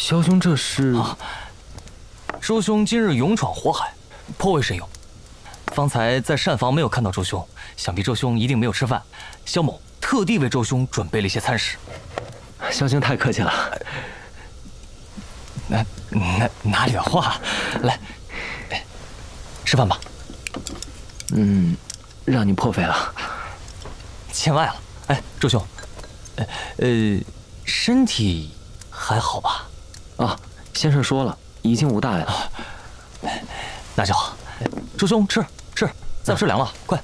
萧兄这是？周兄今日勇闯火海，颇为神勇。方才在膳房没有看到周兄，想必周兄一定没有吃饭。萧某特地为周兄准备了一些餐食。萧兄太客气了。那那哪里的话，来，吃饭吧。嗯，让你破费了，千万了。哎，周兄，呃呃，身体还好吧？啊，先生说了，已经无大碍了。那就好。周兄吃吃，再不吃凉了，快。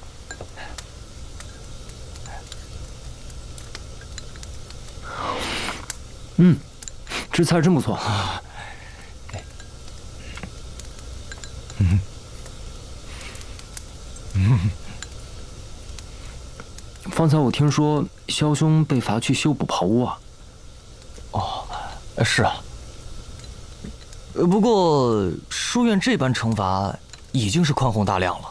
嗯，这菜真不错。嗯嗯，方才我听说萧兄被罚去修补袍屋啊。哦，是啊。不过书院这般惩罚已经是宽宏大量了。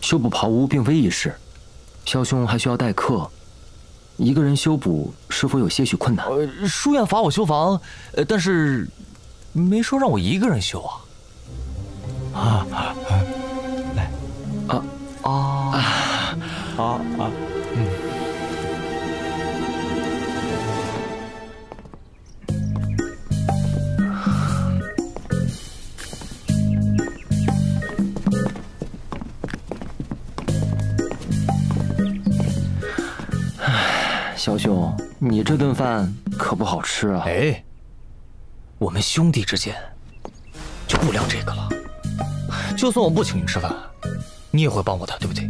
修补袍屋并非易事，萧兄还需要待客，一个人修补是否有些许困难？呃，书院罚我修房，呃，但是。没说让我一个人修啊！啊，来，啊啊啊啊！嗯。唉，萧兄，你这顿饭可不好吃啊！哎。我们兄弟之间就不聊这个了。就算我不请你吃饭，你也会帮我的，对不对？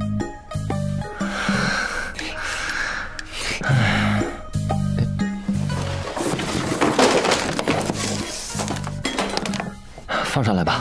放上来吧。